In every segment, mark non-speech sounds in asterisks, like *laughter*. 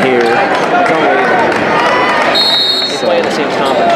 here. It's play in the same conference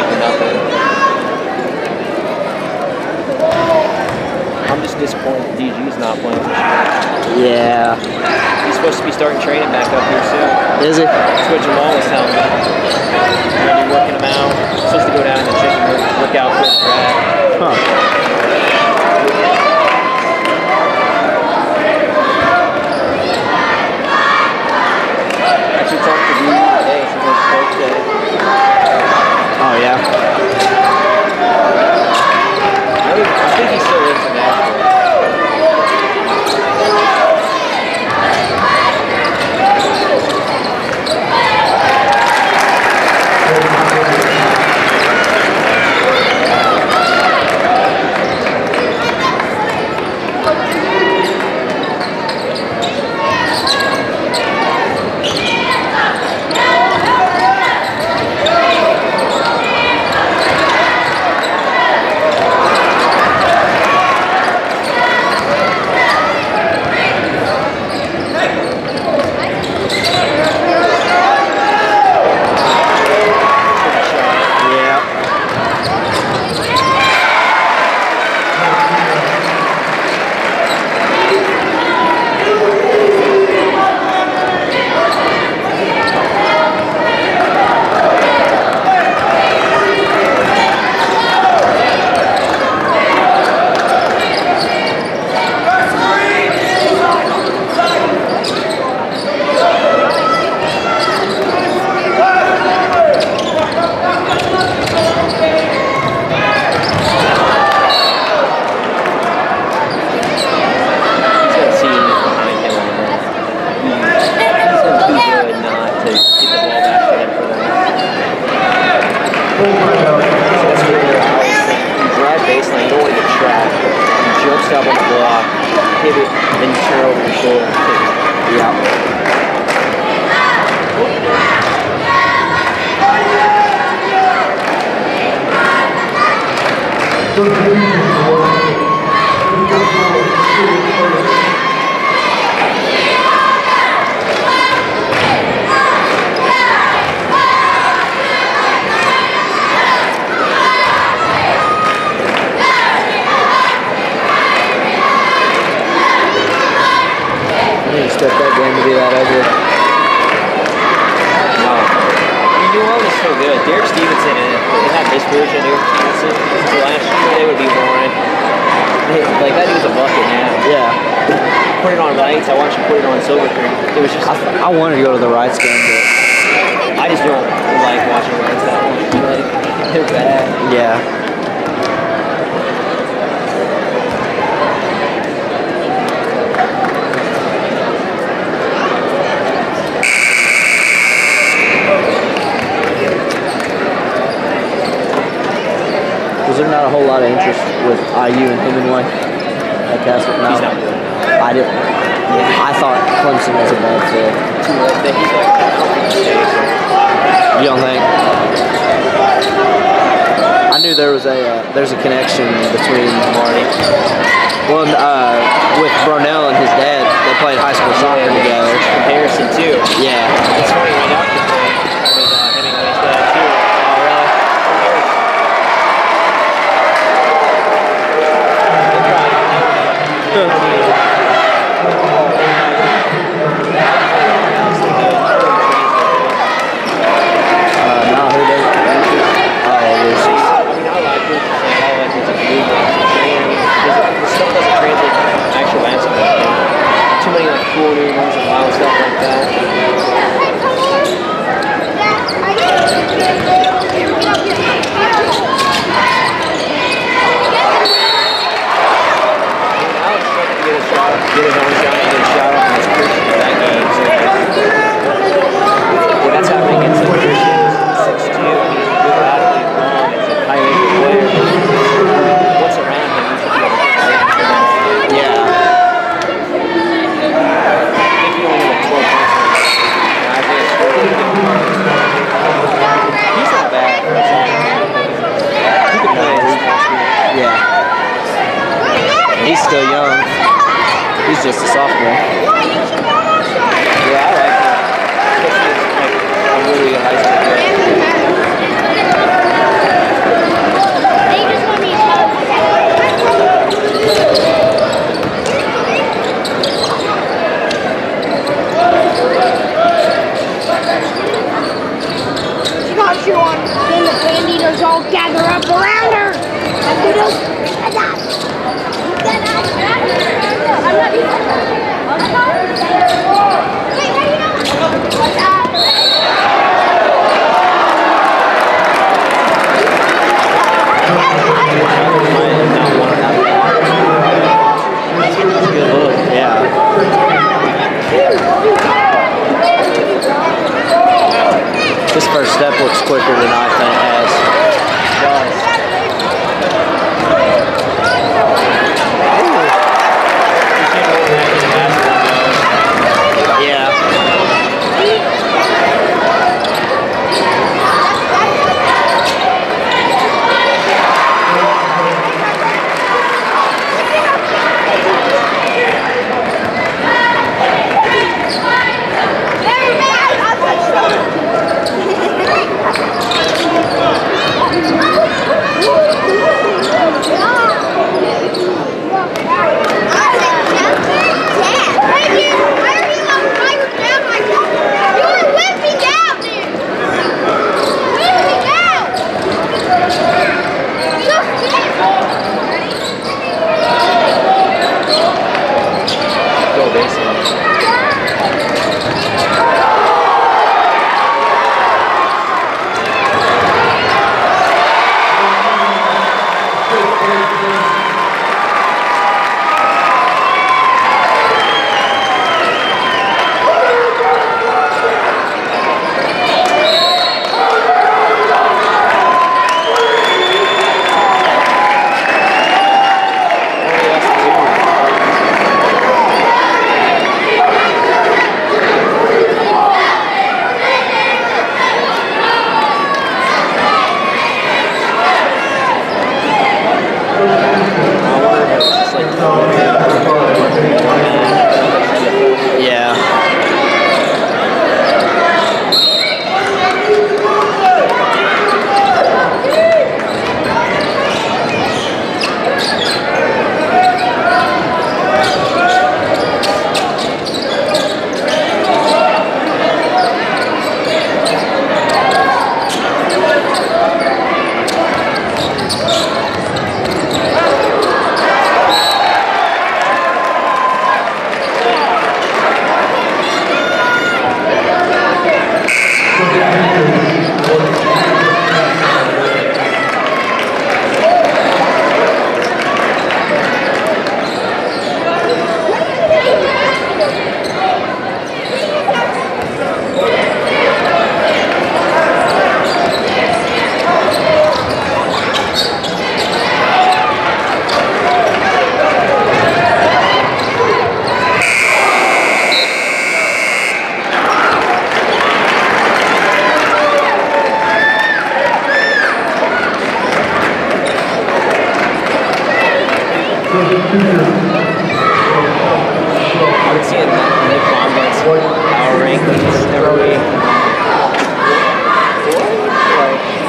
opened up. I'm just disappointed that DG's not playing this year. Yeah. He's supposed to be starting training back up here soon. Is it? That's what Jamal was telling me. We're going to be working him out. He's supposed to go down and check and work, work out for the. Huh. Orleans is so good. Derek Stevenson and they have this version of Derek Stevenson. So last year they would be boring. Like that dude's a bucket now. Yeah. Put it on lights. I watched him put it on Silver Creek. It was just I, I wanted to go to the Rights game, but I just don't like watching Reds that much. Like, they're bad. yeah. There not a whole lot of interest with IU and Hemingway at Castle? No. He's not good. I didn't. I thought Clemson was a bad fit. Too late. That he's like, I don't think he stays. You don't think? I knew there was a uh, there's a connection between Marty. well uh, with Bronell and his dad. They played high school soccer together. Comparison too. Yeah. It's funny when I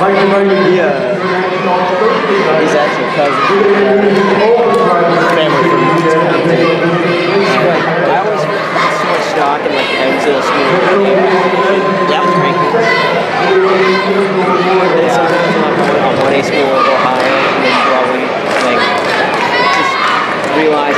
Yeah. He's actually a cousin. Family from I was put so much stock in like Evansville School. That was great. Sometimes I'm like, I'm one A school of Ohio and then probably like just realize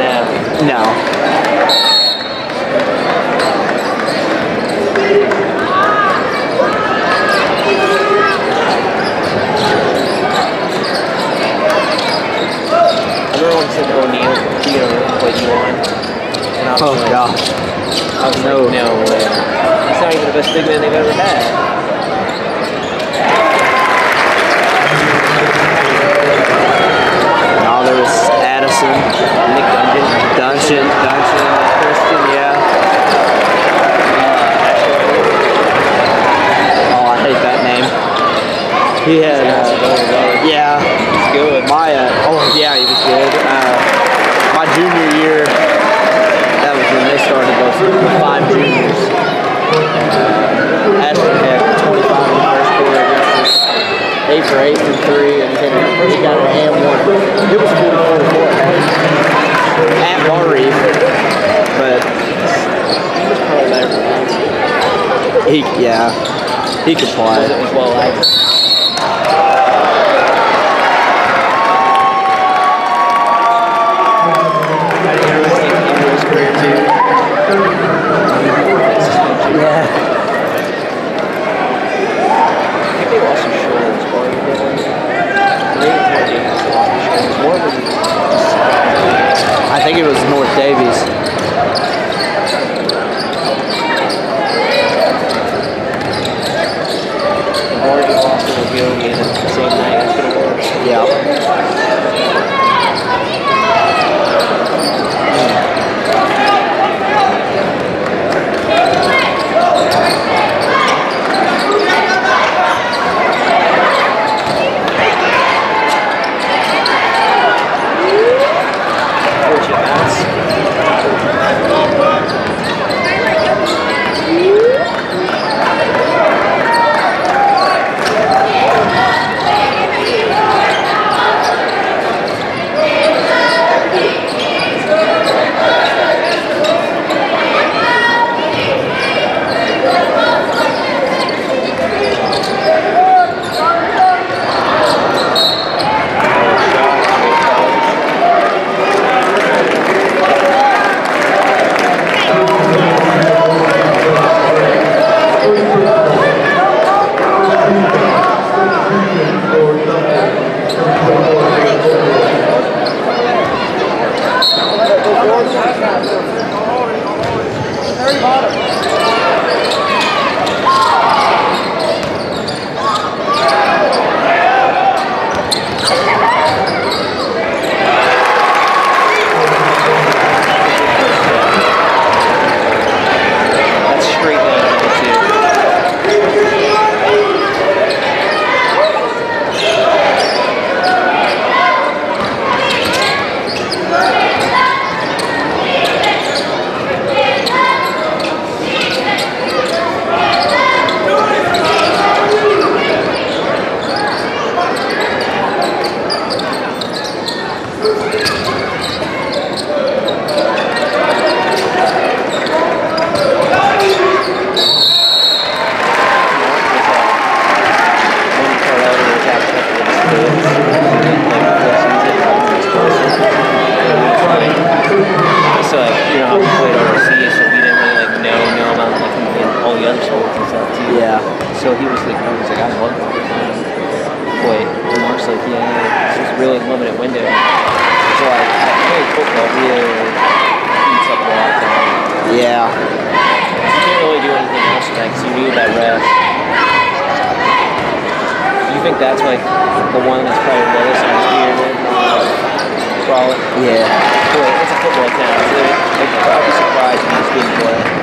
He could play. It was well eh? I think it was North Daviess. that's like the one that's probably the lowest on his beard. Yeah. It's a football town, so they'd, probably be surprised if this didn't play.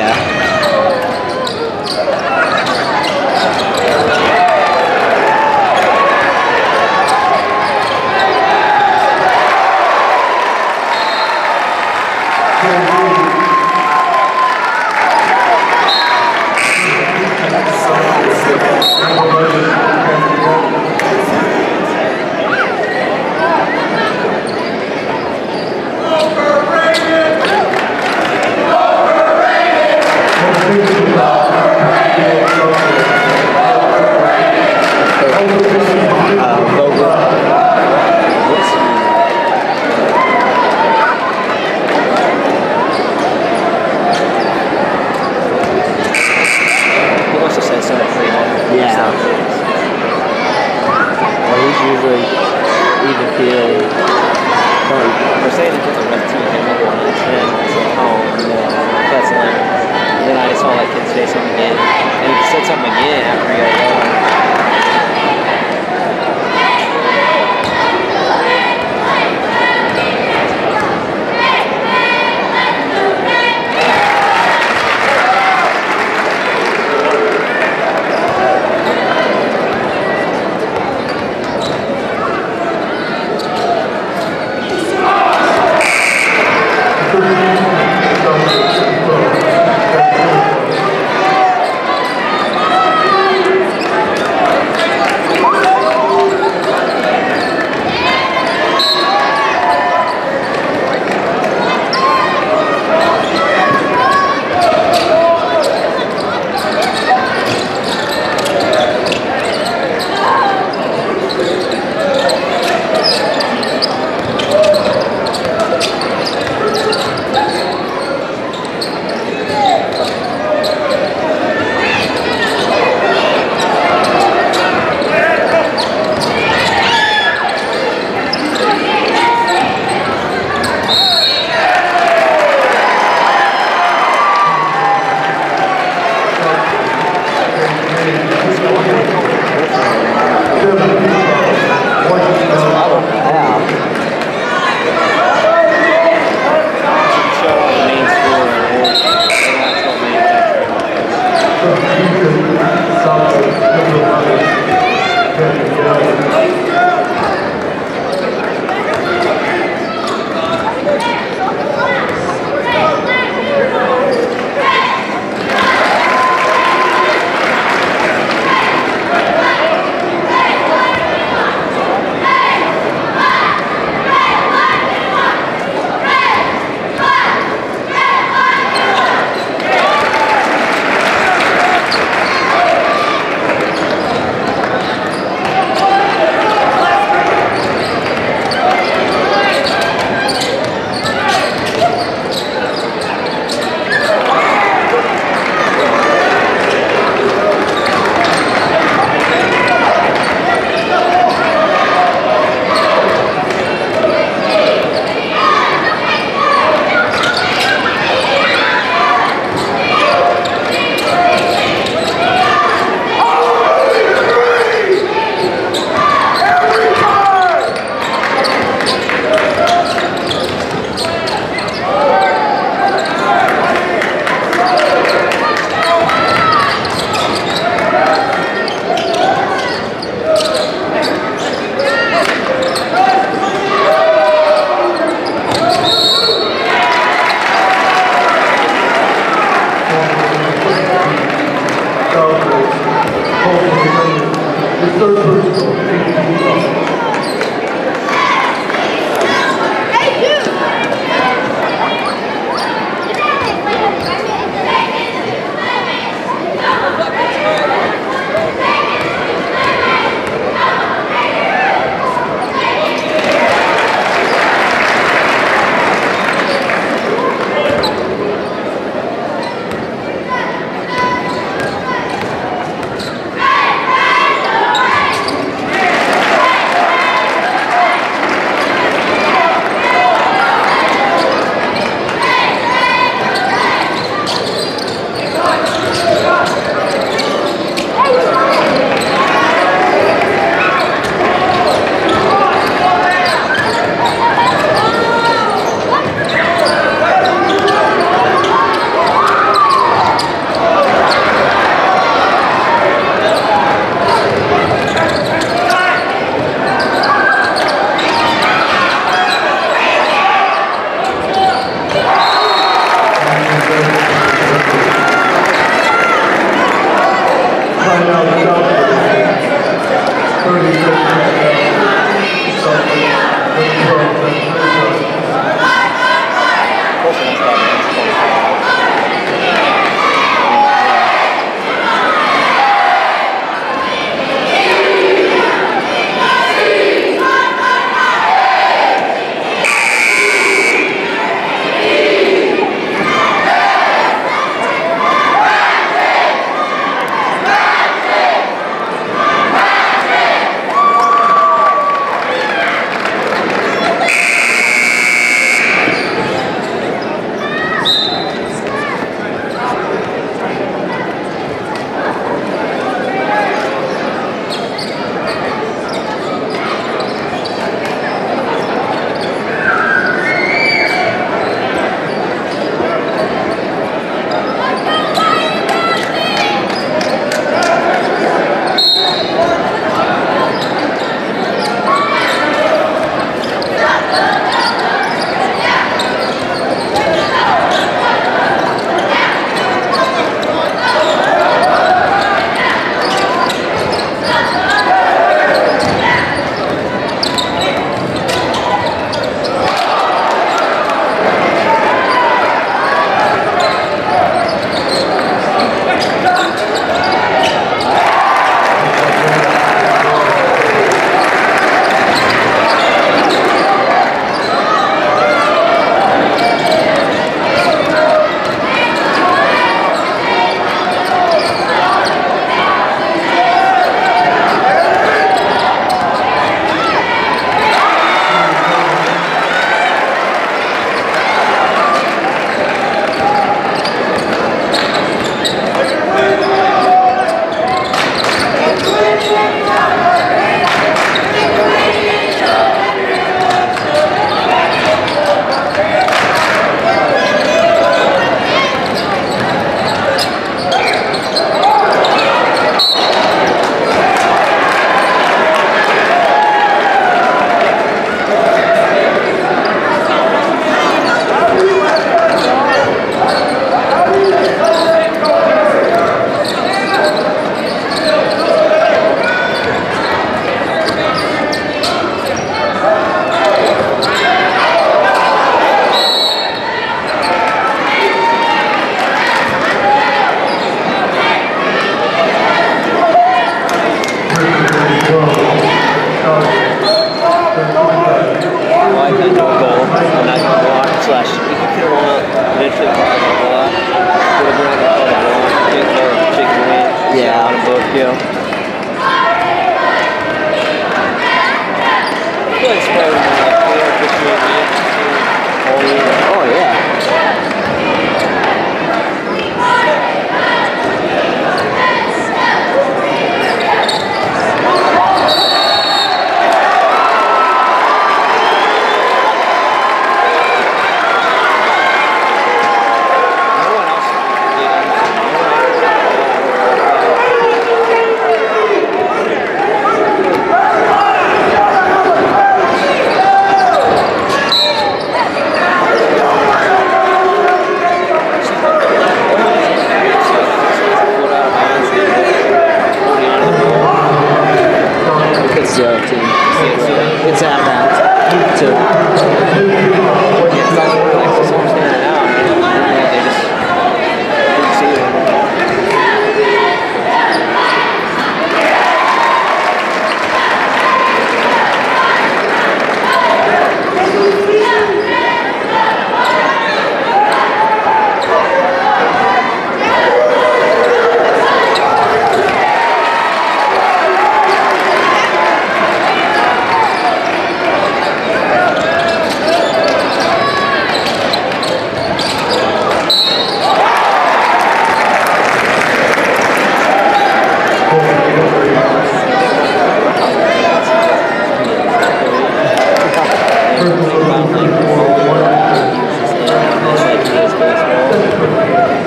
Yeah.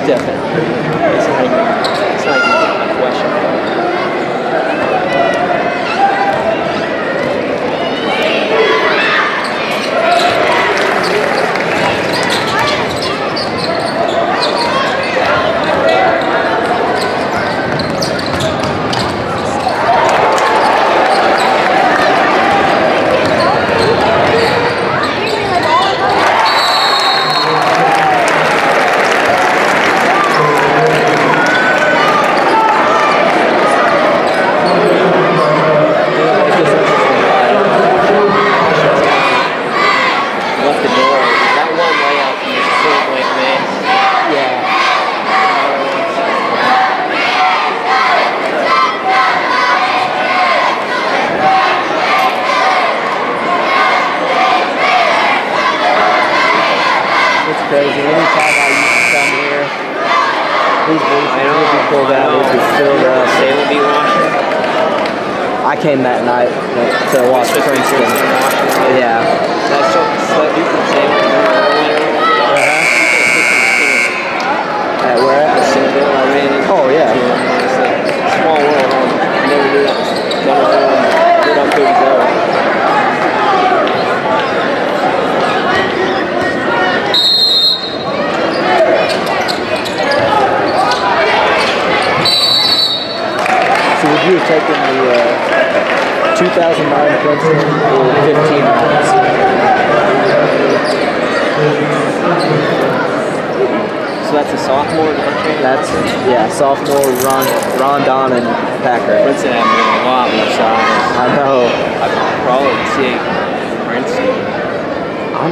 definitely.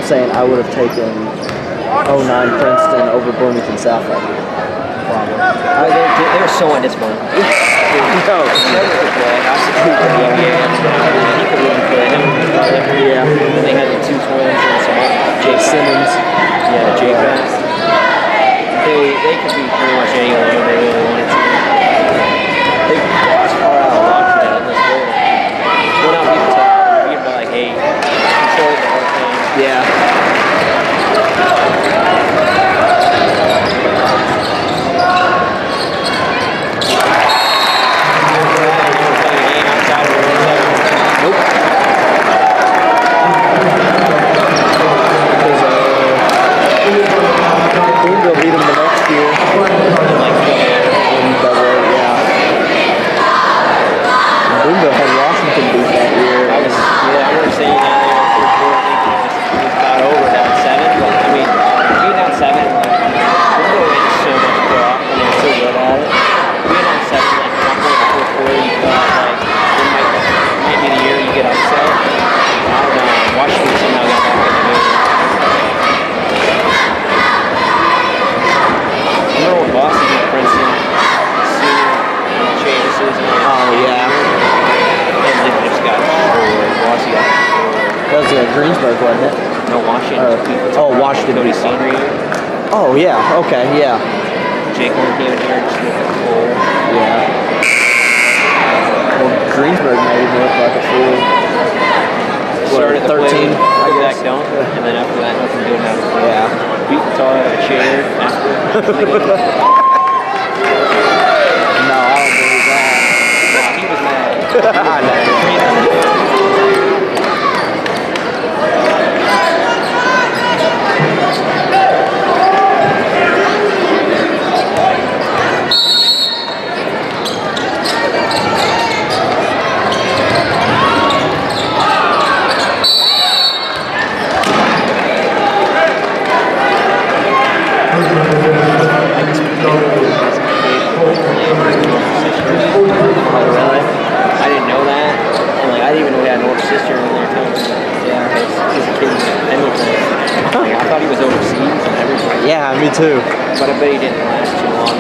Saying I would have taken 09 Princeton over Bloomington South. Probably. Oh, I, they, they were so undisciplined. *laughs* no. Yeah. And they had the two twins and some Jake Simmons. Yeah, Jake They, they could be pretty much anyone they really wanted to. They, no, I don't believe that. No, he was mad. *laughs* too. But I bet he didn't last too long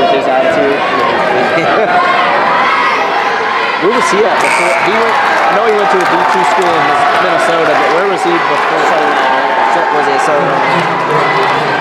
with his attitude. *laughs* where was he at before? He went, I know he went to a D2 school in Minnesota, but where was he before? So, was it so? Uh,